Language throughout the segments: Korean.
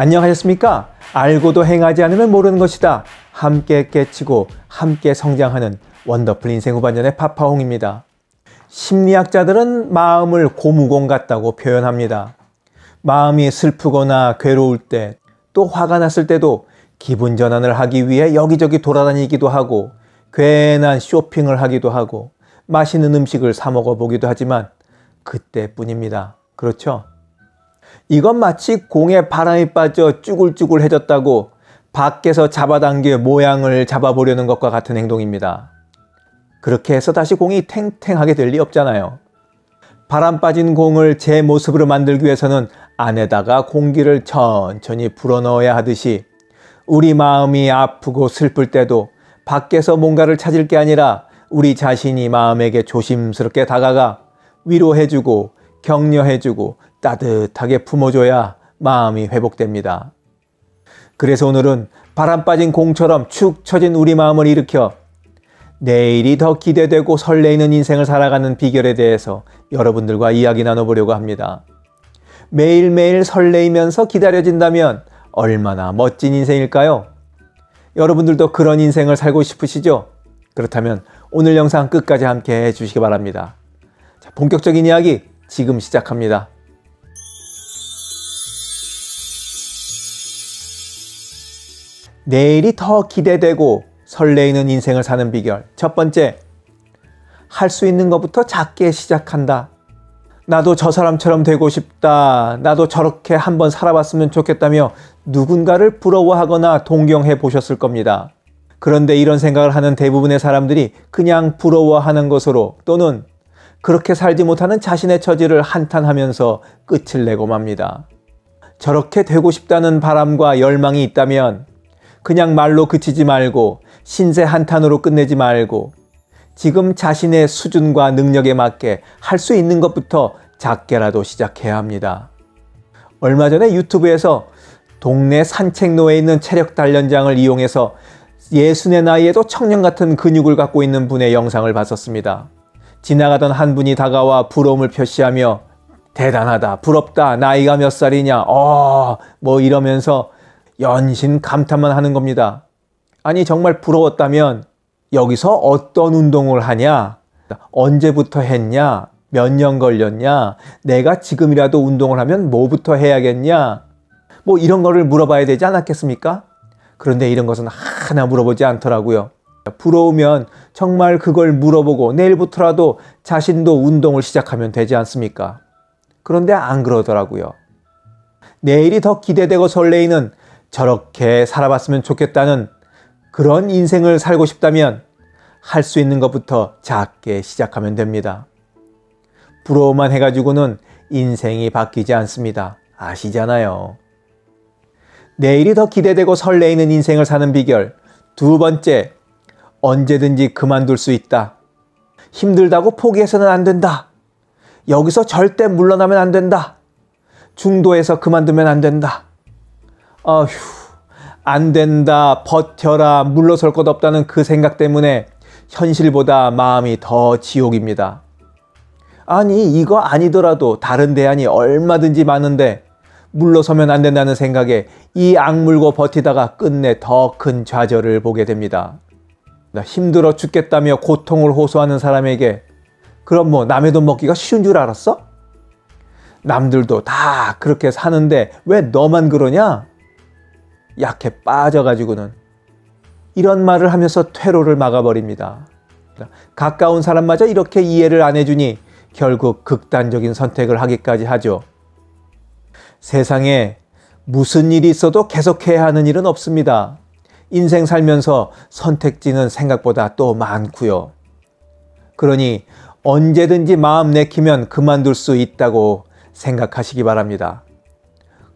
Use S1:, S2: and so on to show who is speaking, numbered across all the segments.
S1: 안녕하셨습니까? 알고도 행하지 않으면 모르는 것이다. 함께 깨치고 함께 성장하는 원더풀 인생 후반전의 파파홍입니다. 심리학자들은 마음을 고무공 같다고 표현합니다. 마음이 슬프거나 괴로울 때, 또 화가 났을 때도 기분 전환을 하기 위해 여기저기 돌아다니기도 하고, 괜한 쇼핑을 하기도 하고, 맛있는 음식을 사 먹어 보기도 하지만, 그때뿐입니다. 그렇죠? 이건 마치 공에 바람이 빠져 쭈글쭈글해졌다고 밖에서 잡아당겨 모양을 잡아보려는 것과 같은 행동입니다. 그렇게 해서 다시 공이 탱탱하게 될 리 없잖아요. 바람 빠진 공을 제 모습으로 만들기 위해서는 안에다가 공기를 천천히 불어넣어야 하듯이 우리 마음이 아프고 슬플 때도 밖에서 뭔가를 찾을 게 아니라 우리 자신이 마음에게 조심스럽게 다가가 위로해주고 격려해주고 따뜻하게 품어줘야 마음이 회복됩니다. 그래서 오늘은 바람 빠진 공처럼 축 처진 우리 마음을 일으켜 내일이 더 기대되고 설레이는 인생을 살아가는 비결에 대해서 여러분들과 이야기 나눠보려고 합니다. 매일매일 설레이면서 기다려진다면 얼마나 멋진 인생일까요? 여러분들도 그런 인생을 살고 싶으시죠? 그렇다면 오늘 영상 끝까지 함께 해주시기 바랍니다. 자, 본격적인 이야기 지금 시작합니다. 내일이 더 기대되고 설레이는 인생을 사는 비결. 첫 번째, 할 수 있는 것부터 작게 시작한다. 나도 저 사람처럼 되고 싶다. 나도 저렇게 한번 살아봤으면 좋겠다며 누군가를 부러워하거나 동경해 보셨을 겁니다. 그런데 이런 생각을 하는 대부분의 사람들이 그냥 부러워하는 것으로 또는 그렇게 살지 못하는 자신의 처지를 한탄하면서 끝을 내고 맙니다. 저렇게 되고 싶다는 바람과 열망이 있다면 그냥 말로 그치지 말고 신세 한탄으로 끝내지 말고 지금 자신의 수준과 능력에 맞게 할 수 있는 것부터 작게라도 시작해야 합니다. 얼마 전에 유튜브에서 동네 산책로에 있는 체력 단련장을 이용해서 예순의 나이에도 청년 같은 근육을 갖고 있는 분의 영상을 봤었습니다. 지나가던 한 분이 다가와 부러움을 표시하며 대단하다, 부럽다, 나이가 몇 살이냐, 어, 뭐 이러면서 연신 감탄만 하는 겁니다. 아니, 정말 부러웠다면 여기서 어떤 운동을 하냐, 언제부터 했냐, 몇 년 걸렸냐, 내가 지금이라도 운동을 하면 뭐부터 해야겠냐, 뭐 이런 거를 물어봐야 되지 않았겠습니까? 그런데 이런 것은 하나 물어보지 않더라고요. 부러우면 정말 그걸 물어보고 내일부터라도 자신도 운동을 시작하면 되지 않습니까? 그런데 안 그러더라고요. 내일이 더 기대되고 설레이는 저렇게 살아봤으면 좋겠다는 그런 인생을 살고 싶다면 할 수 있는 것부터 작게 시작하면 됩니다. 부러워만 해가지고는 인생이 바뀌지 않습니다. 아시잖아요. 내일이 더 기대되고 설레이는 인생을 사는 비결. 두 번째, 언제든지 그만둘 수 있다. 힘들다고 포기해서는 안 된다. 여기서 절대 물러나면 안 된다. 중도에서 그만두면 안 된다. 어휴, 안 된다, 버텨라, 물러설 것 없다는 그 생각 때문에 현실보다 마음이 더 지옥입니다. 아니, 이거 아니더라도 다른 대안이 얼마든지 많은데 물러서면 안 된다는 생각에 이 악물고 버티다가 끝내 더 큰 좌절을 보게 됩니다. 힘들어 죽겠다며 고통을 호소하는 사람에게 그럼 뭐 남의 돈 먹기가 쉬운 줄 알았어? 남들도 다 그렇게 사는데 왜 너만 그러냐? 약해 빠져가지고는 이런 말을 하면서 퇴로를 막아버립니다. 가까운 사람마저 이렇게 이해를 안 해주니 결국 극단적인 선택을 하기까지 하죠. 세상에 무슨 일이 있어도 계속해야 하는 일은 없습니다. 인생 살면서 선택지는 생각보다 또 많고요. 그러니 언제든지 마음 내키면 그만둘 수 있다고 생각하시기 바랍니다.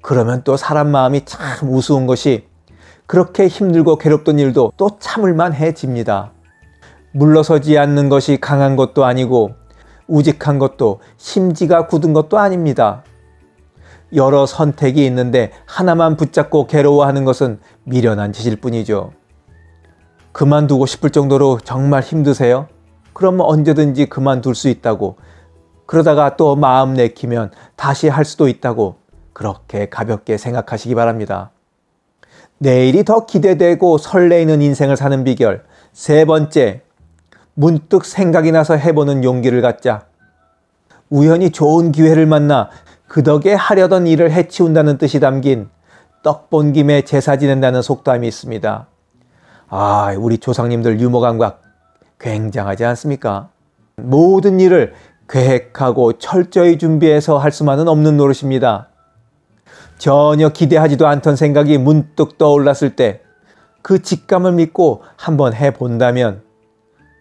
S1: 그러면 또 사람 마음이 참 우스운 것이 그렇게 힘들고 괴롭던 일도 또 참을만 해집니다. 물러서지 않는 것이 강한 것도 아니고 우직한 것도 심지가 굳은 것도 아닙니다. 여러 선택이 있는데 하나만 붙잡고 괴로워하는 것은 미련한 짓일 뿐이죠. 그만두고 싶을 정도로 정말 힘드세요? 그럼 언제든지 그만둘 수 있다고. 그러다가 또 마음 내키면 다시 할 수도 있다고. 그렇게 가볍게 생각하시기 바랍니다. 내일이 더 기대되고 설레이는 인생을 사는 비결. 세 번째, 문득 생각이 나서 해보는 용기를 갖자. 우연히 좋은 기회를 만나 그 덕에 하려던 일을 해치운다는 뜻이 담긴 떡본 김에 제사 지낸다는 속담이 있습니다. 아, 우리 조상님들 유머 감각 굉장하지 않습니까? 모든 일을 계획하고 철저히 준비해서 할 수만은 없는 노릇입니다. 전혀 기대하지도 않던 생각이 문득 떠올랐을 때 그 직감을 믿고 한번 해본다면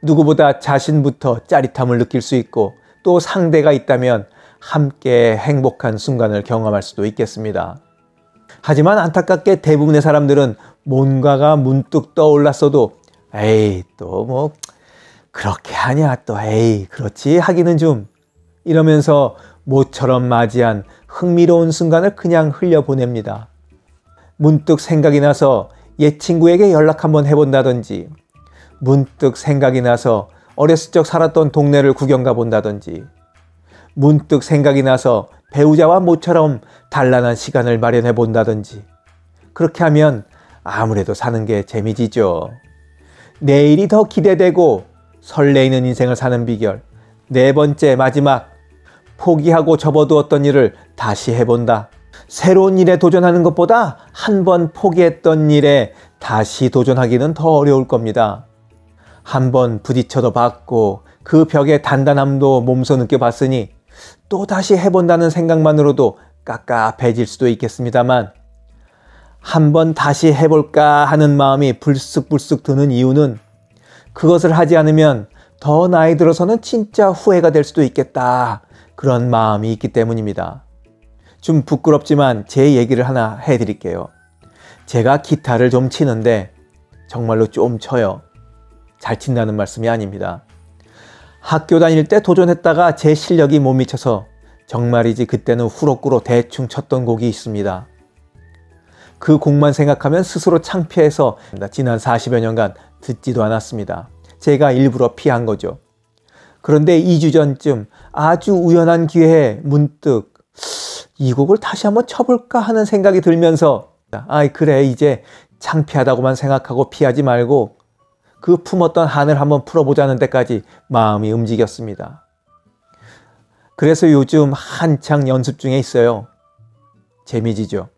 S1: 누구보다 자신부터 짜릿함을 느낄 수 있고 또 상대가 있다면 함께 행복한 순간을 경험할 수도 있겠습니다. 하지만 안타깝게 대부분의 사람들은 뭔가가 문득 떠올랐어도 에이 또 뭐 그렇게 하냐 또 에이 그렇지 하기는 좀 이러면서 모처럼 맞이한 흥미로운 순간을 그냥 흘려보냅니다. 문득 생각이 나서 옛 친구에게 연락 한번 해본다든지 문득 생각이 나서 어렸을 적 살았던 동네를 구경 가본다든지 문득 생각이 나서 배우자와 모처럼 단란한 시간을 마련해 본다든지 그렇게 하면 아무래도 사는 게 재미지죠. 내일이 더 기대되고 설레이는 인생을 사는 비결. 네 번째, 마지막. 포기하고 접어두었던 일을 다시 해본다. 새로운 일에 도전하는 것보다 한 번 포기했던 일에 다시 도전하기는 더 어려울 겁니다. 한 번 부딪혀도 봤고 그 벽의 단단함도 몸소 느껴봤으니 또 다시 해본다는 생각만으로도 깝깝해질 수도 있겠습니다만 한 번 다시 해볼까 하는 마음이 불쑥불쑥 드는 이유는 그것을 하지 않으면 더 나이 들어서는 진짜 후회가 될 수도 있겠다. 그런 마음이 있기 때문입니다. 좀 부끄럽지만 제 얘기를 하나 해드릴게요. 제가 기타를 좀 치는데 정말로 좀 쳐요. 잘 친다는 말씀이 아닙니다. 학교 다닐 때 도전했다가 제 실력이 못 미쳐서 정말이지 그때는 후로꾸로 대충 쳤던 곡이 있습니다. 그 곡만 생각하면 스스로 창피해서 지난 40여 년간 듣지도 않았습니다. 제가 일부러 피한 거죠. 그런데 2주 전쯤 아주 우연한 기회에 문득 이 곡을 다시 한번 쳐볼까 하는 생각이 들면서 아이 그래 이제 창피하다고만 생각하고 피하지 말고 그 품었던 한을 한번 풀어보자는 데까지 마음이 움직였습니다. 그래서 요즘 한창 연습 중에 있어요. 재미지죠.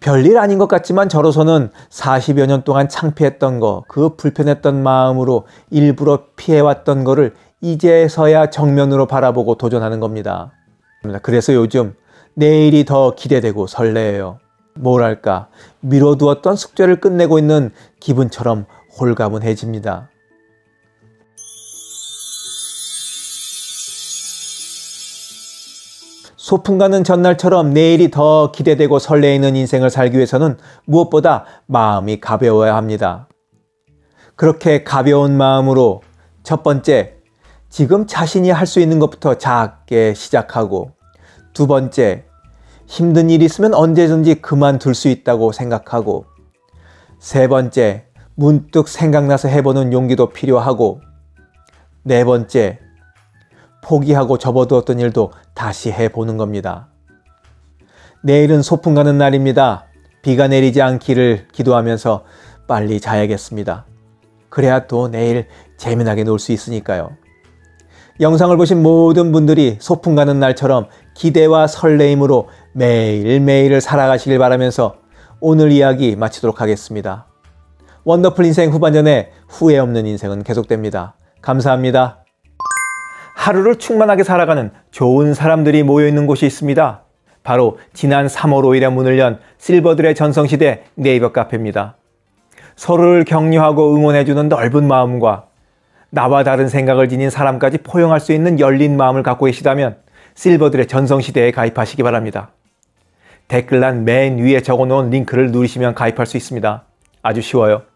S1: 별일 아닌 것 같지만 저로서는 40여 년 동안 창피했던 거, 그 불편했던 마음으로 일부러 피해왔던 거를 이제서야 정면으로 바라보고 도전하는 겁니다. 그래서 요즘 내일이 더 기대되고 설레요. 뭐랄까, 미뤄두었던 숙제를 끝내고 있는 기분처럼 홀가분해집니다. 소풍 가는 전날처럼 내일이 더 기대되고 설레이는 인생을 살기 위해서는 무엇보다 마음이 가벼워야 합니다. 그렇게 가벼운 마음으로 첫 번째, 지금 자신이 할 수 있는 것부터 작게 시작하고 두 번째, 힘든 일 있으면 언제든지 그만둘 수 있다고 생각하고 세 번째, 문득 생각나서 해보는 용기도 필요하고 네 번째, 포기하고 접어두었던 일도 다시 해보는 겁니다. 내일은 소풍 가는 날입니다. 비가 내리지 않기를 기도하면서 빨리 자야겠습니다. 그래야 또 내일 재미나게 놀 수 있으니까요. 영상을 보신 모든 분들이 소풍 가는 날처럼 기대와 설레임으로 매일매일을 살아가시길 바라면서 오늘 이야기 마치도록 하겠습니다. 원더풀 인생 후반전에 후회 없는 인생은 계속됩니다. 감사합니다. 하루를 충만하게 살아가는 좋은 사람들이 모여 있는 곳이 있습니다. 바로 지난 3월 5일에 문을 연 실버들의 전성시대 네이버 카페입니다. 서로를 격려하고 응원해주는 넓은 마음과 나와 다른 생각을 지닌 사람까지 포용할 수 있는 열린 마음을 갖고 계시다면 실버들의 전성시대에 가입하시기 바랍니다. 댓글란 맨 위에 적어놓은 링크를 누르시면 가입할 수 있습니다. 아주 쉬워요.